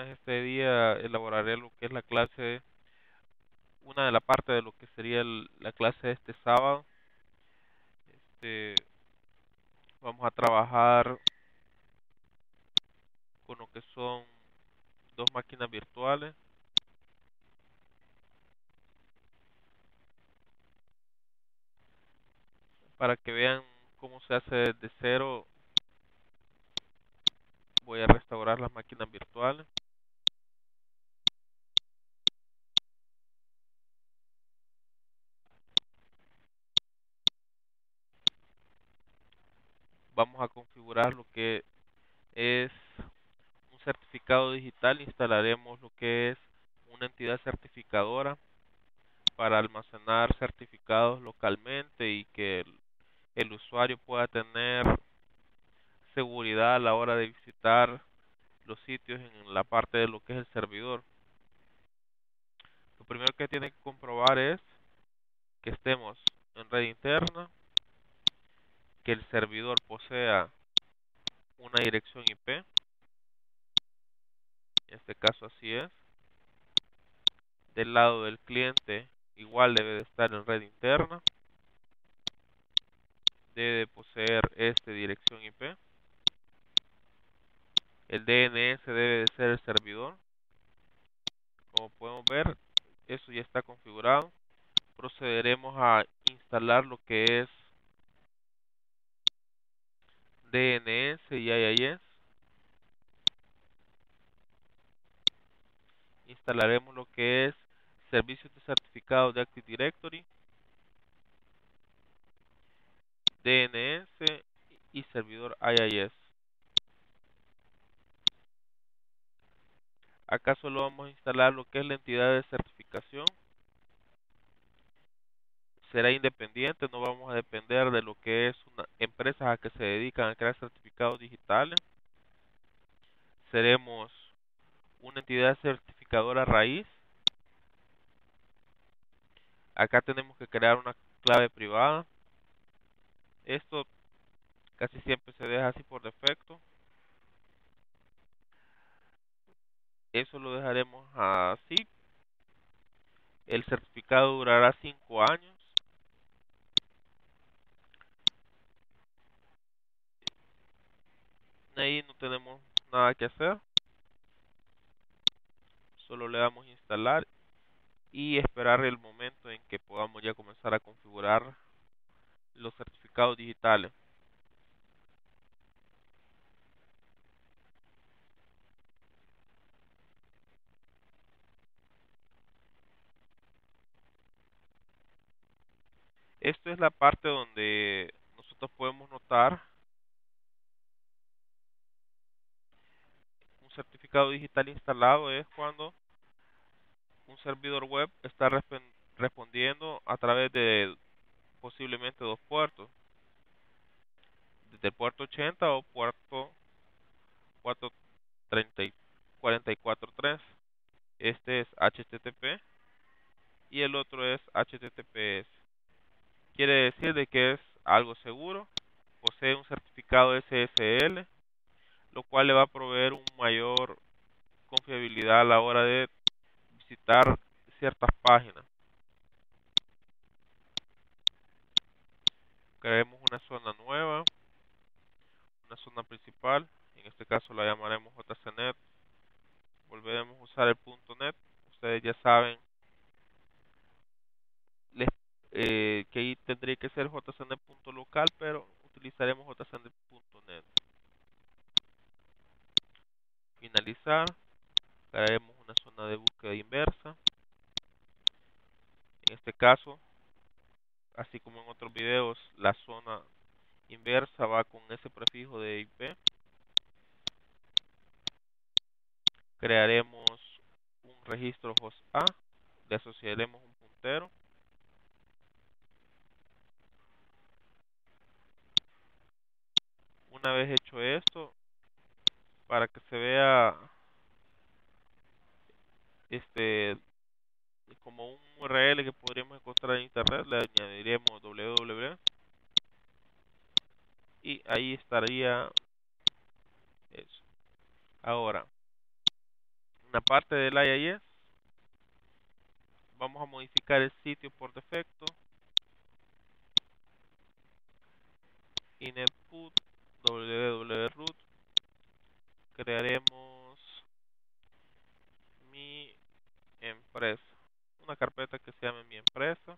este día elaboraré lo que es la clase, una de la parte de lo que sería la clase de este sábado. Este, vamos a trabajar con lo que son dos máquinas virtuales. Para que vean cómo se hace desde cero voy a restaurar las máquinas virtuales vamos a configurar lo que es un certificado digital instalaremos lo que es una entidad certificadora para almacenar certificados localmente y que el, el usuario pueda tener seguridad a la hora de visitar los sitios en la parte de lo que es el servidor. Lo primero que tiene que comprobar es que estemos en red interna, que el servidor posea una dirección IP, en este caso así es. Del lado del cliente igual debe de estar en red interna, debe poseer esta dirección IP el DNS debe de ser el servidor como podemos ver eso ya está configurado procederemos a instalar lo que es DNS y IIS instalaremos lo que es servicios de certificado de Active Directory DNS y servidor IIS acá solo vamos a instalar lo que es la entidad de certificación será independiente, no vamos a depender de lo que es una empresas a que se dedican a crear certificados digitales. Seremos una entidad certificadora raíz. Acá tenemos que crear una clave privada. Esto casi siempre se deja así por defecto. eso lo dejaremos así el certificado durará 5 años ahí no tenemos nada que hacer solo le damos instalar y esperar el momento en que podamos ya comenzar a configurar los certificados digitales. Esto es la parte donde nosotros podemos notar un certificado digital instalado es cuando un servidor web está respondiendo a través de posiblemente dos puertos. Desde el puerto 80 o puerto 443 este es HTTP y el otro es HTTPS quiere decir de que es algo seguro, posee un certificado SSL, lo cual le va a proveer un mayor confiabilidad a la hora de visitar ciertas páginas. Creemos una zona nueva, una zona principal, en este caso la llamaremos JCNet. Volveremos a usar el punto .net, ustedes ya saben eh, que ahí tendría que ser jcn.local, pero utilizaremos jcn.net. Finalizar, crearemos de búsqueda inversa. En este caso, así como en otros videos, la zona inversa va con ese prefijo de IP. Crearemos un registro host A, le asociaremos un puntero una vez hecho esto para que se vea este como un URL que podríamos encontrar en internet le añadiremos www y ahí estaría eso. Ahora la parte del IIS vamos a modificar el sitio por defecto. Inetput www.root crearemos mi empresa una carpeta que se llame mi empresa.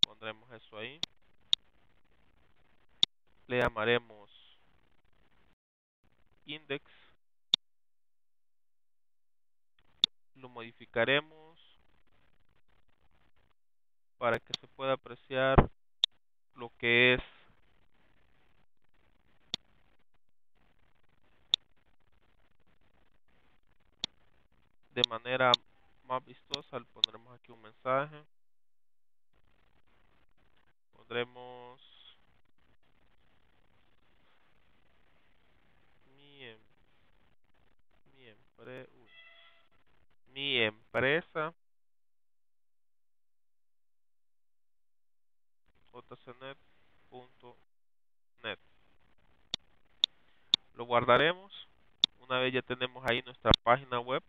Pondremos eso ahí. Le llamaremos index. Lo modificaremos para que se pueda apreciar lo que es de manera más vistosa le pondremos aquí un mensaje. Pondremos mi, em, mi, empre, mi empresa jcnet.net lo guardaremos. Una vez ya tenemos ahí nuestra página web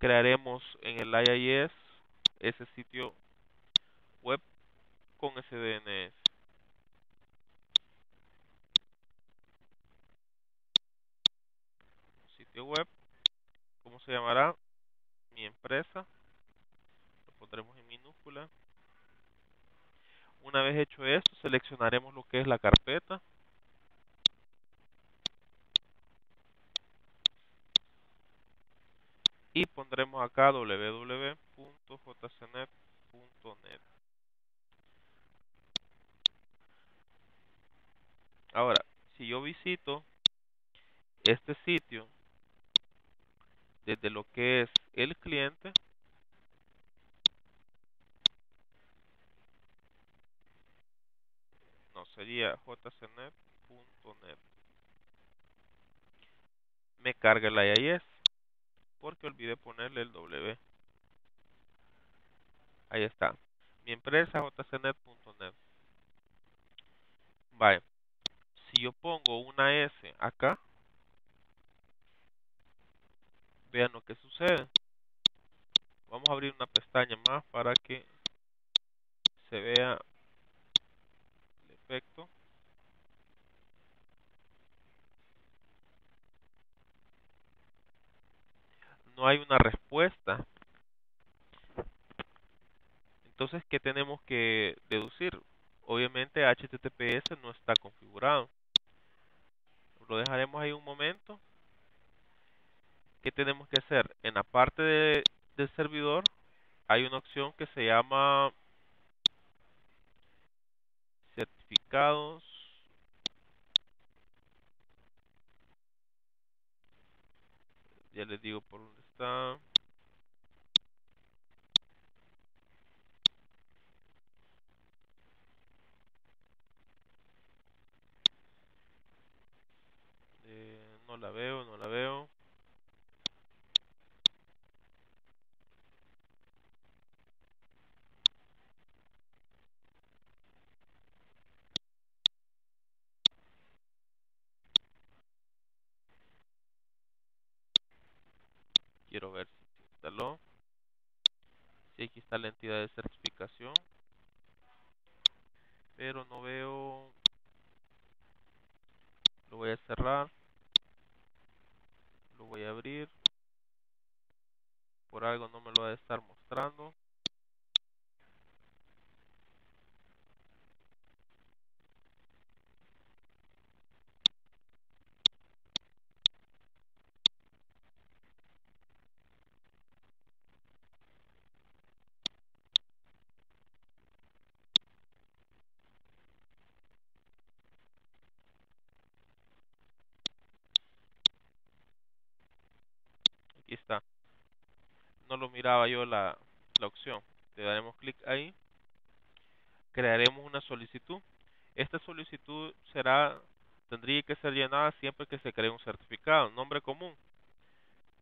crearemos en el IIS ese sitio web con ese DNS sitio web ¿cómo se llamará? mi empresa. Lo pondremos en minúscula. Una vez hecho esto seleccionaremos lo que es la carpeta y pondremos acá www.jcnet.net. Ahora, si yo visito este sitio desde lo que es el cliente, no sería jcnet.net. Me carga el IIS porque olvidé ponerle el W. Ahí está. Mi empresa jcnet.net. Vale. Si yo pongo una S acá, vean lo que sucede. Vamos a abrir una pestaña más para que se vea el efecto. No hay una respuesta. Entonces, ¿qué tenemos que deducir? Obviamente HTTPS no está configurado. Lo dejaremos ahí un momento. ¿Qué tenemos que hacer? En la parte de, del servidor hay una opción que se llama certificados ya les digo por eh, no la veo no la veo quiero ver si se instaló si aquí está la entidad de certificación pero no veo lo voy a cerrar lo voy a abrir por algo no me lo va a estar mostrando miraba yo la, opción. Le daremos clic ahí. Crearemos una solicitud. Esta solicitud será tendría que ser llenada siempre que se cree un certificado, nombre común.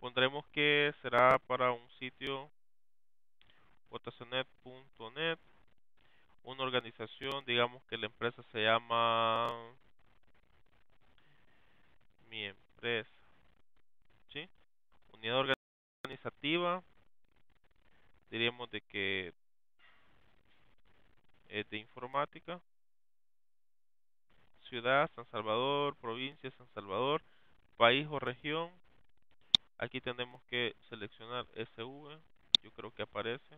Pondremos que será para un sitio votacionet.net, una organización, digamos que la empresa se llama mi empresa, ¿sí? Unidad organizativa digamos de que es de informática. Ciudad San Salvador provincia San Salvador país o región. Aquí tenemos que seleccionar SV yo creo que aparece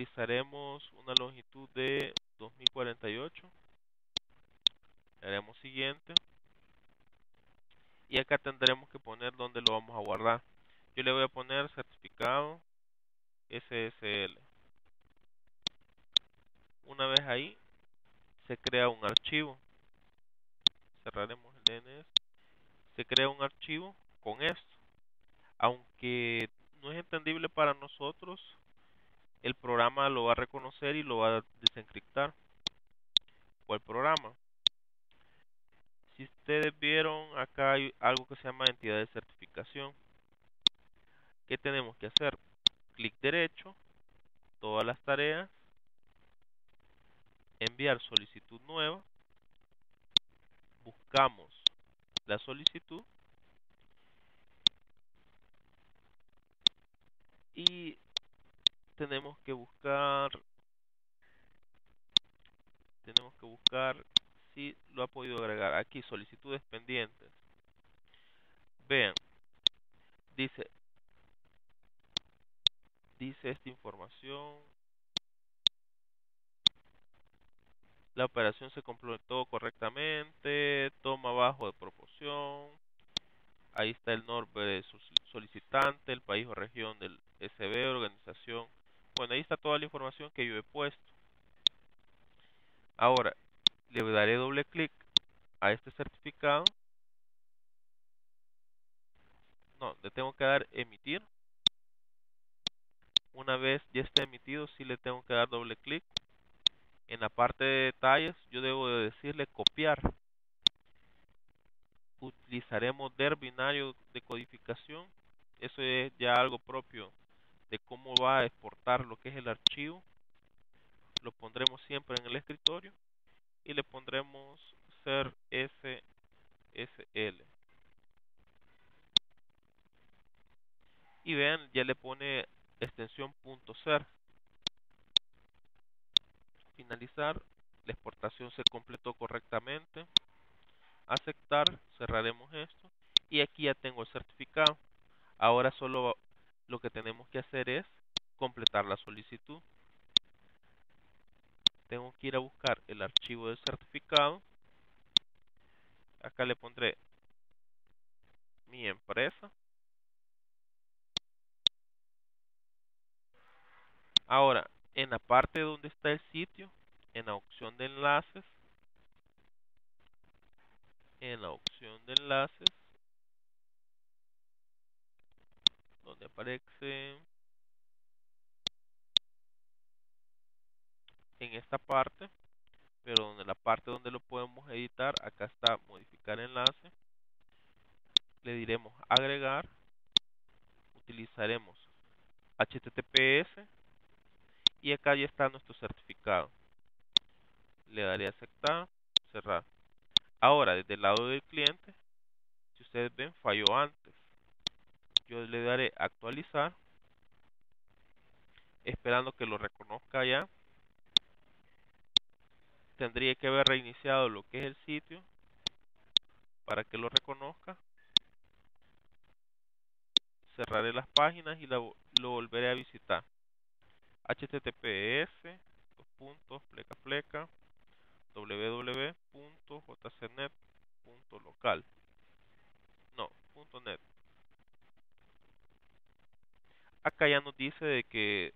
utilizaremos una longitud de 2048 haremos siguiente. Y acá tendremos que poner donde lo vamos a guardar. Yo le voy a poner certificado SSL una vez ahí se crea un archivo. Cerraremos el DNS se crea un archivo con esto. Aunque no es entendible para nosotros el programa lo va a reconocer y lo va a desencriptar. ¿Cuál programa? Si ustedes vieron, acá hay algo que se llama entidad de certificación. ¿Qué tenemos que hacer? Clic derecho, todas las tareas, enviar solicitud nueva, buscamos la solicitud y tenemos que buscar tenemos que buscar si lo ha podido agregar. Aquí solicitudes pendientes. Vean dice dice esta información. La operación se completó correctamente toma bajo de proporción. Ahí está el nombre de su solicitante el país o región del SB organización bueno, ahí está toda la información que yo he puesto. Ahora, le daré doble clic a este certificado. No, le tengo que dar emitir. Una vez ya esté emitido, sí le tengo que dar doble clic. En la parte de detalles, yo debo de decirle copiar. Utilizaremos der binario de codificación. Eso es ya algo propio de cómo va a exportar lo que es el archivo lo pondremos siempre en el escritorio y le pondremos ser SSL y vean ya le pone extensión .ser. Finalizar la exportación se completó correctamente. Aceptar cerraremos esto. Y aquí ya tengo el certificado. Ahora solo lo que tenemos que hacer es completar la solicitud. Tengo que ir a buscar el archivo del certificado. Acá le pondré mi empresa. Ahora, en la parte donde está el sitio, en la opción de enlaces, en la opción de enlaces, donde aparece en esta parte pero donde la parte donde lo podemos editar acá está modificar enlace. Le diremos agregar utilizaremos https y acá ya está nuestro certificado. Le daré a aceptar cerrar. Ahora desde el lado del cliente si ustedes ven falló antes yo le daré actualizar esperando que lo reconozca ya. Tendría que haber reiniciado lo que es el sitio para que lo reconozca. Cerraré las páginas y lo volveré a visitar. Https puntos pleca pleca www.jcnet.local no net acá ya nos dice de que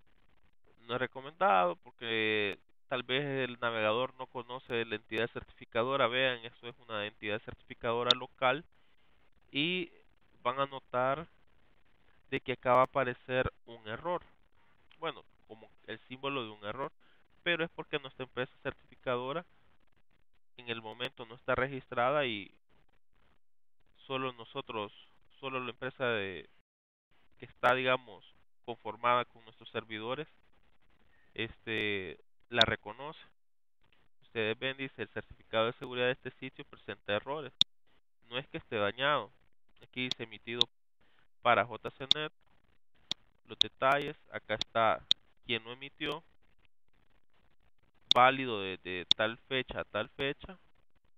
no es recomendado porque tal vez el navegador no conoce la entidad certificadora. Vean, esto es una entidad certificadora local y van a notar de que acá va a aparecer un error. Bueno, como el símbolo de un error, pero es porque nuestra empresa certificadora en el momento no está registrada y solo nosotros, solo la empresa de, que está, digamos, conformada con nuestros servidores, este la reconoce. Ustedes ven, dice, el certificado de seguridad de este sitio presenta errores. No es que esté dañado. Aquí dice emitido para JCNet. Los detalles, acá está quien lo emitió, válido de, tal fecha a tal fecha,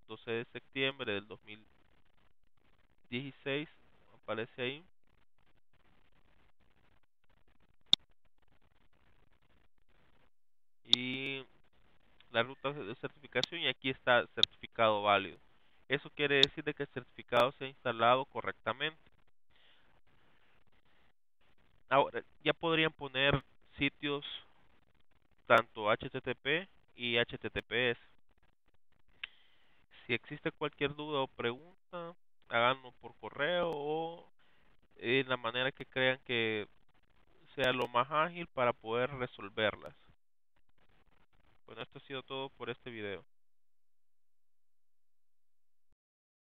12 de septiembre del 2016, aparece ahí. Y la ruta de certificación y aquí está certificado válido. Eso quiere decir de que el certificado se ha instalado correctamente. Ahora, ya podrían poner sitios tanto HTTP y HTTPS. Si existe cualquier duda o pregunta, háganlo por correo o en la manera que crean que sea lo más ágil para poder resolverlas. Bueno, esto ha sido todo por este video.